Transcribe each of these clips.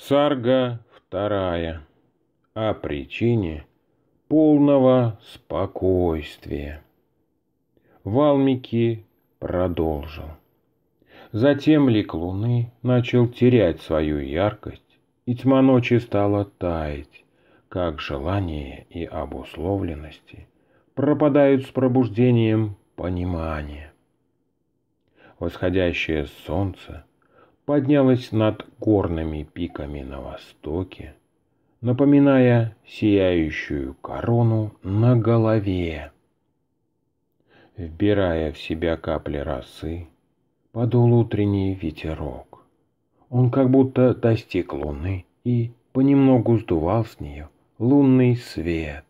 Сарга вторая. О причине полного спокойствия. Валмики продолжил. Затем лик луны начал терять свою яркость, и тьма ночи стала таять, как желание и обусловленности пропадают с пробуждением понимания. Восходящее солнце поднялась над горными пиками на востоке, напоминая сияющую корону на голове. Вбирая в себя капли росы, подул утренний ветерок. Он как будто достиг луны и понемногу сдувал с нее лунный свет.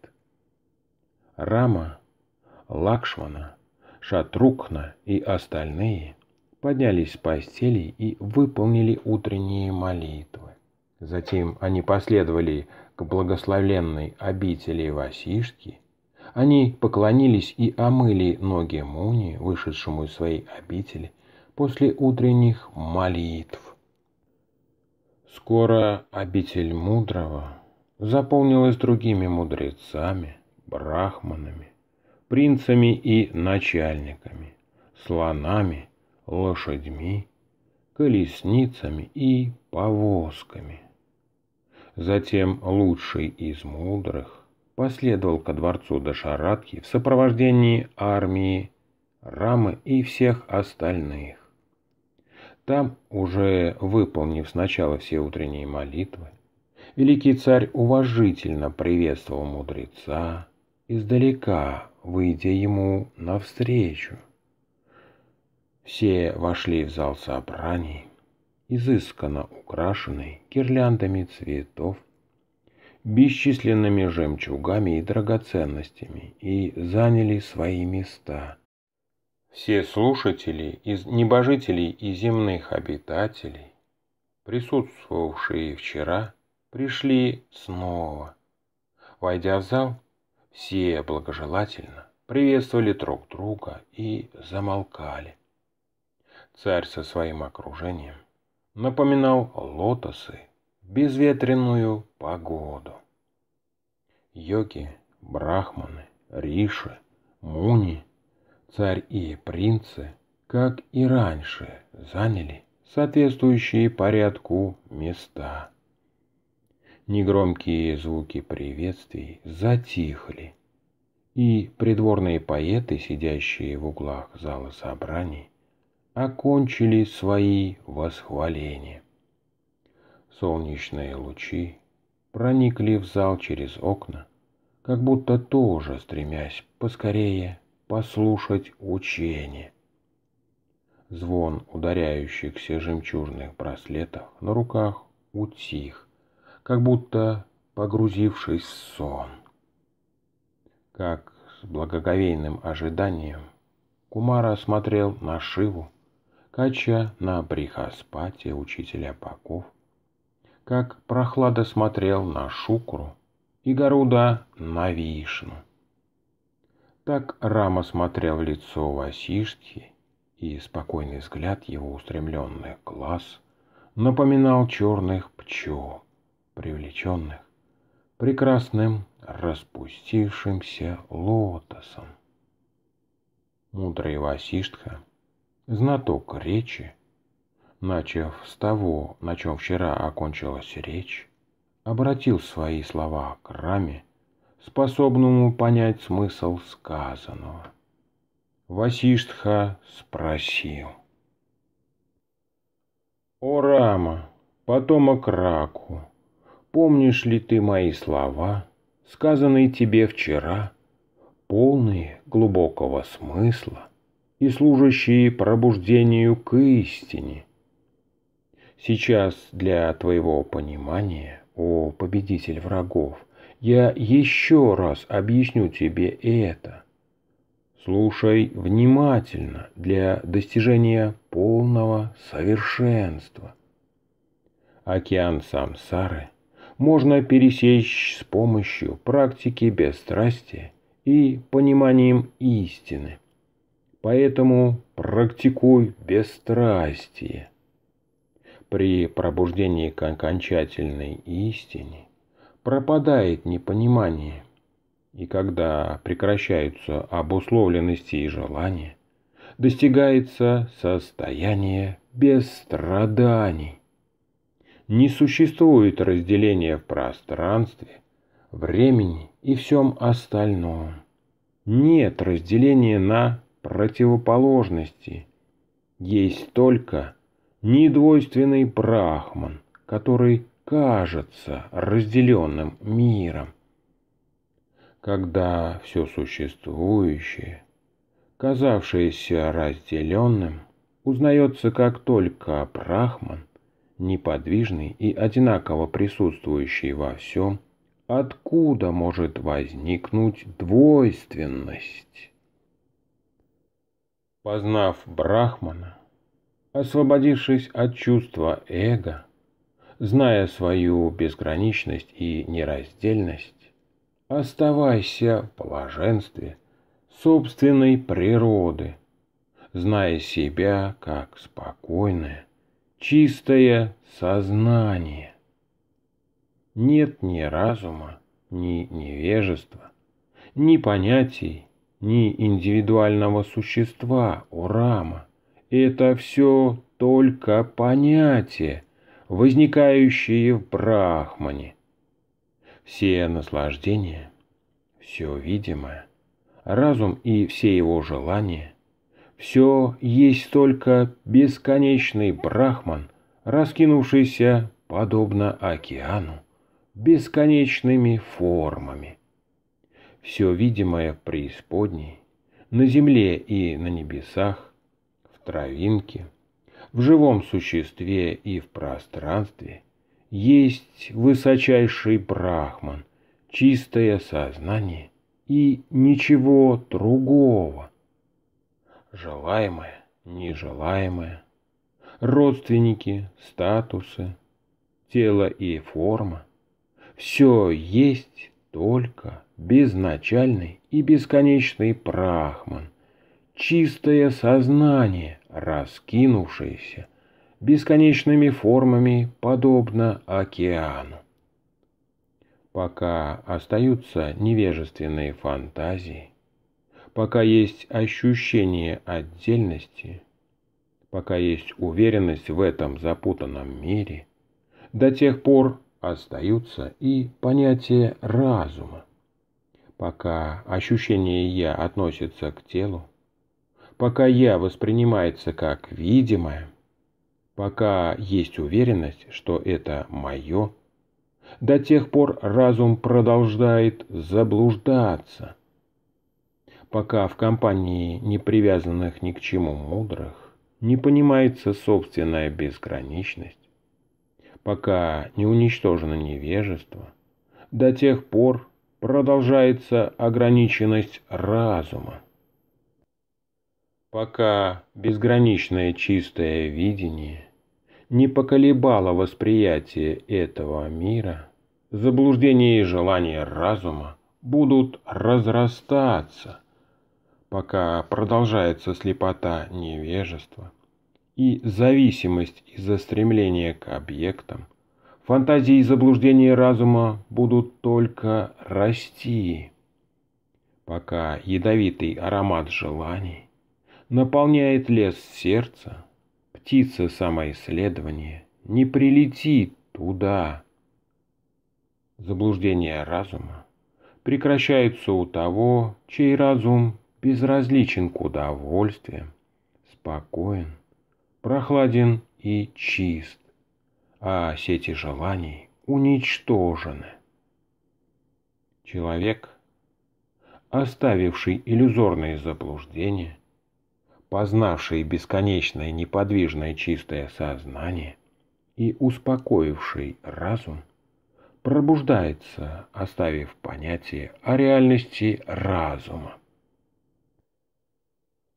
Рама, Лакшмана, Шатрукна и остальные поднялись с постели и выполнили утренние молитвы. Затем они последовали к благословленной обители Васишки. Они поклонились и омыли ноги Муни, вышедшему из своей обители, после утренних молитв. Скоро обитель мудрого заполнилась другими мудрецами, брахманами, принцами и начальниками, слонами лошадьми, колесницами и повозками. Затем лучший из мудрых последовал ко дворцу Дашаратки в сопровождении армии Рамы и всех остальных. Там, уже выполнив сначала все утренние молитвы, великий царь уважительно приветствовал мудреца, издалека выйдя ему навстречу. Все вошли в зал собраний, изысканно украшенный гирляндами цветов, бесчисленными жемчугами и драгоценностями, и заняли свои места. Все слушатели из небожителей и земных обитателей, присутствовавшие вчера, пришли снова. Войдя в зал, все благожелательно приветствовали друг друга и замолкали. Царь со своим окружением напоминал лотосы безветренную погоду. Йоги, брахманы, риши, муни, царь и принцы, как и раньше, заняли соответствующие порядку места. Негромкие звуки приветствий затихли, и придворные поэты, сидящие в углах зала собраний, окончили свои восхваления. Солнечные лучи проникли в зал через окна, как будто тоже стремясь поскорее послушать учение. Звон ударяющихся жемчужных браслетов на руках утих, как будто погрузившись в сон. Как с благоговейным ожиданием Кумара смотрел на Шиву, Кача на Брихаспати, учителя богов, как прохлада смотрел на Шукру и Гаруда на Вишну. Так Рама смотрел в лицо Васиштхи, и спокойный взгляд его устремленных глаз напоминал черных пчел, привлеченных прекрасным распустившимся лотосом. Мудрый Васиштха знаток речи, начав с того, на чем вчера окончилась речь, обратил свои слова к раме, способному понять смысл сказанного. Васиштха спросил. «О, Рама, потомок Раку, помнишь ли ты мои слова, сказанные тебе вчера, полные глубокого смысла, и служащие пробуждению к истине. Сейчас для твоего понимания, о победитель врагов, я еще раз объясню тебе это. Слушай внимательно для достижения полного совершенства. Океан самсары можно пересечь с помощью практики бесстрастия и пониманием истины. Поэтому практикуй бесстрастие. при пробуждении к окончательной истине пропадает непонимание, и когда прекращаются обусловленности и желания, достигается состояние без страданий. Не существует разделения в пространстве, времени и всем остальном. Нет разделения на противоположности. Есть только недвойственный брахман, который кажется разделенным миром. Когда все существующее, казавшееся разделенным, узнается как только брахман, неподвижный и одинаково присутствующий во всем, откуда может возникнуть двойственность? Познав брахмана, освободившись от чувства эго, зная свою безграничность и нераздельность, оставайся в блаженстве собственной природы, зная себя как спокойное, чистое сознание. Нет ни разума, ни невежества, ни понятий, ни индивидуального существа у Рама. Это все только понятия, возникающие в Брахмане. Все наслаждения, все видимое, разум и все его желания, все есть только бесконечный Брахман, раскинувшийся, подобно океану, бесконечными формами. Все видимое в преисподней, на земле и на небесах, травинке, в живом существе и в пространстве есть высочайший брахман, чистое сознание и ничего другого. Желаемое, нежелаемое, родственники, статусы, тело и форма – все есть только безначальный и бесконечный брахман, чистое сознание, раскинувшееся бесконечными формами, подобно океану. Пока остаются невежественные фантазии, пока есть ощущение отдельности, пока есть уверенность в этом запутанном мире, до тех пор остаются и понятия разума. Пока ощущение «я» относится к телу, пока «я» воспринимается как видимое, пока есть уверенность, что это мое, до тех пор разум продолжает заблуждаться. Пока в компании непривязанных ни к чему мудрых не понимается собственная безграничность, пока не уничтожено невежество, до тех пор продолжается ограниченность разума. Пока безграничное чистое видение не поколебало восприятие этого мира, заблуждения и желания разума будут разрастаться, пока продолжается слепота невежества и зависимость из-за стремления к объектам, фантазии и заблуждения разума будут только расти, пока ядовитый аромат желаний наполняет лес сердца, птица самоисследования не прилетит туда. Заблуждение разума прекращается у того, чей разум безразличен к удовольствиям, спокоен, прохладен и чист, а сети желаний уничтожены. Человек, оставивший иллюзорные заблуждения, познавший бесконечное неподвижное чистое сознание и успокоивший разум, пробуждается, оставив понятие о реальности разума.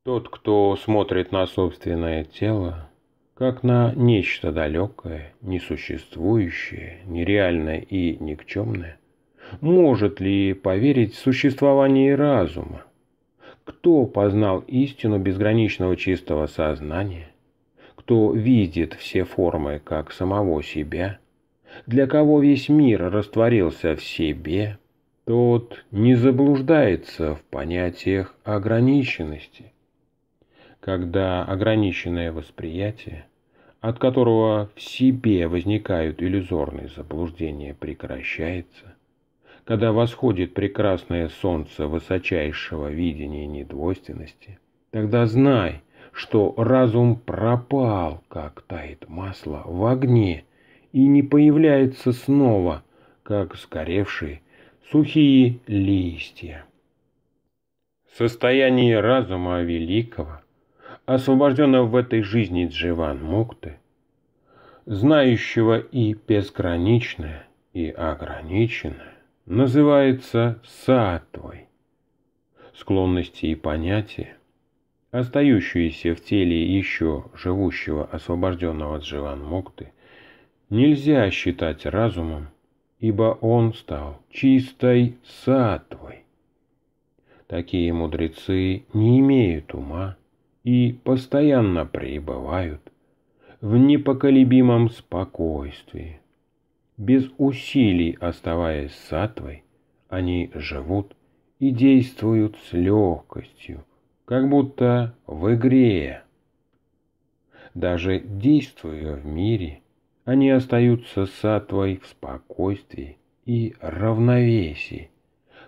Тот, кто смотрит на собственное тело, как на нечто далекое, несуществующее, нереальное и никчемное, может ли поверить в существование разума? Кто познал истину безграничного чистого сознания? кто видит все формы как самого себя, для кого весь мир растворился в себе, тот не заблуждается в понятиях ограниченности. Когда ограниченное восприятие, от которого в себе возникают иллюзорные заблуждения, прекращается, когда восходит прекрасное солнце высочайшего видения недвойственности, тогда знай, что разум пропал, как тает масло в огне, и не появляется снова, как сгоревшие сухие листья. Состояние разума великого, освобожденного в этой жизни Дживан Мукты, знающего и безграничное, и ограниченное, называется сатвой. Склонности и понятия, остающиеся в теле еще живущего освобожденного Дживан Мукты, нельзя считать разумом, ибо он стал чистой сатвой. Такие мудрецы не имеют ума и постоянно пребывают в непоколебимом спокойствии. Без усилий оставаясь сатвой, они живут и действуют с легкостью, как будто в игре. Даже действуя в мире, они остаются сатвой в спокойствии и равновесии,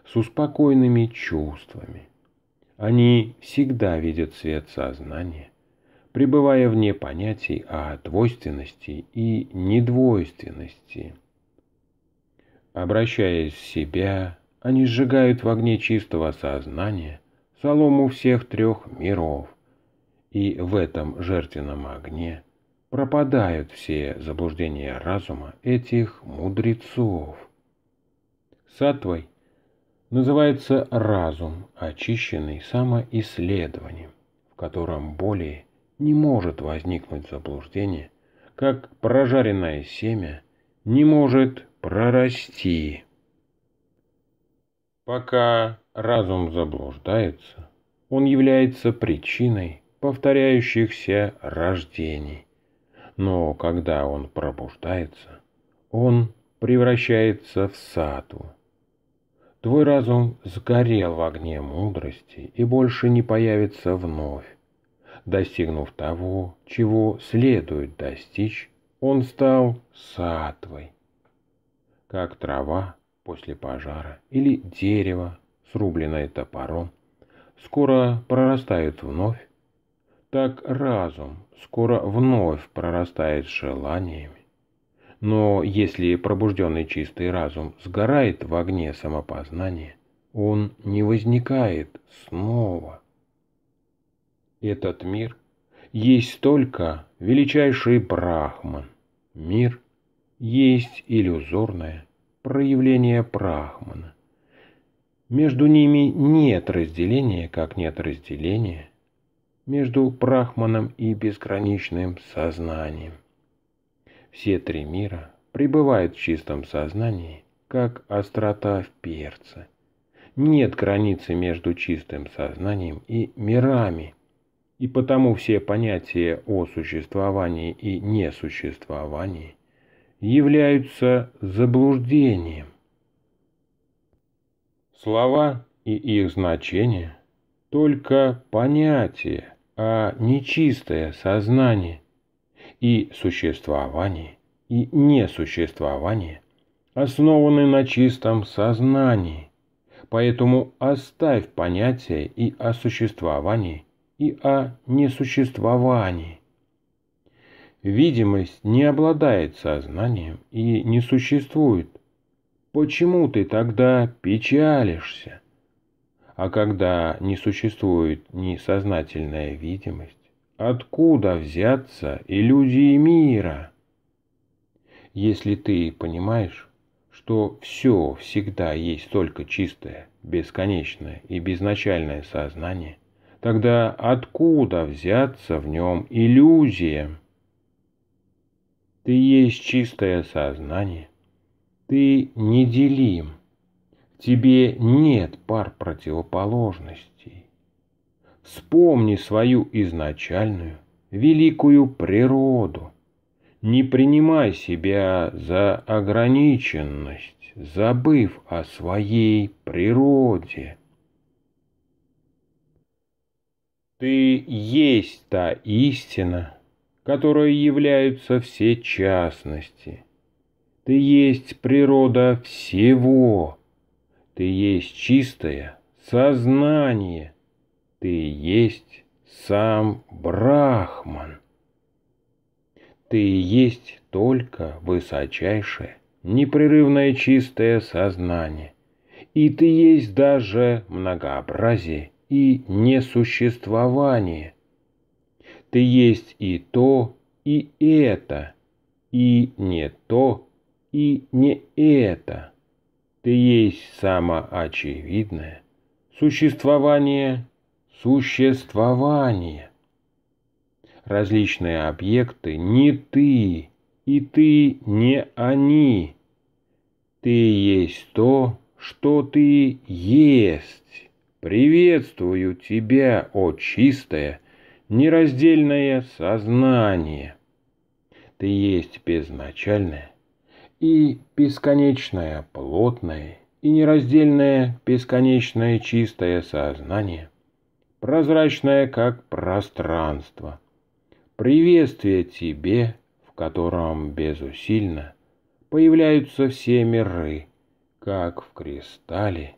с успокойными чувствами. Они всегда видят свет сознания, пребывая вне понятий о двойственности и недвойственности. Обращаясь в себя, они сжигают в огне чистого сознания солому всех трех миров, и в этом жертвенном огне пропадают все заблуждения разума этих мудрецов. Сатвой называется разум, очищенный самоисследованием, в котором более не может возникнуть заблуждение, как прожаренное семя не может прорасти. Пока разум заблуждается, он является причиной повторяющихся рождений. Но когда он пробуждается, он превращается в сатву, Твой разум сгорел в огне мудрости и больше не появится вновь. Достигнув того, чего следует достичь, он стал сатвой. Как трава после пожара или дерево, срубленное топором, скоро прорастает вновь, так разум скоро вновь прорастает желаниями, но если пробужденный чистый разум сгорает в огне самопознания, он не возникает снова. Этот мир есть только величайший брахман. Мир есть иллюзорное проявление брахмана. Между ними нет разделения, как нет разделения между брахманом и безграничным сознанием. Все три мира пребывают в чистом сознании, как острота в перце. Нет границы между чистым сознанием и мирами, и потому все понятия о существовании и несуществовании являются заблуждением. Слова и их значение – только понятие, а не чистое сознание и существование, и несуществование основаны на чистом сознании. Поэтому оставь понятия и о существовании, и о несуществовании. Видимость не обладает сознанием и не существует. Почему ты тогда печалишься? А когда не существует ни сознательная видимость, Откуда взяться иллюзии мира? Если ты понимаешь, что все всегда есть только чистое, бесконечное и безначальное сознание, тогда откуда взяться в нем иллюзиям? Ты есть чистое сознание, ты неделим, в тебе нет пар противоположностей. Вспомни свою изначальную, великую природу. Не принимай себя за ограниченность, забыв о своей природе. Ты есть та истина, которой являются все частности. Ты есть природа всего. Ты есть чистое сознание. Ты есть сам Брахман. Ты есть только высочайшее, непрерывное чистое сознание. И ты есть даже многообразие и несуществование. Ты есть и то, и это, и не то, и не это. Ты есть самоочевидное существование существования. Различные объекты не ты, и ты не они. Ты есть то, что ты есть. Приветствую тебя, о чистое, нераздельное сознание. Ты есть безначальное, и бесконечное плотное и нераздельное бесконечное чистое сознание, прозрачное как пространство. Приветствие тебе, в котором безусильно появляются все миры, как в кристалле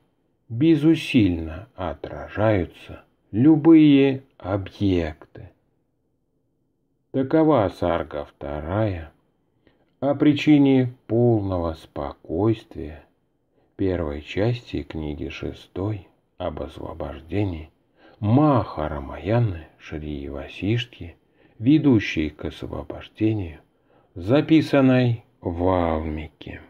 безусильно отражаются любые объекты. Такова сарга вторая – о причине полного спокойствия первой части книги шестой об освобождении Махарамаяны Шри Васишки, ведущей к освобождению, записанной в Алмике.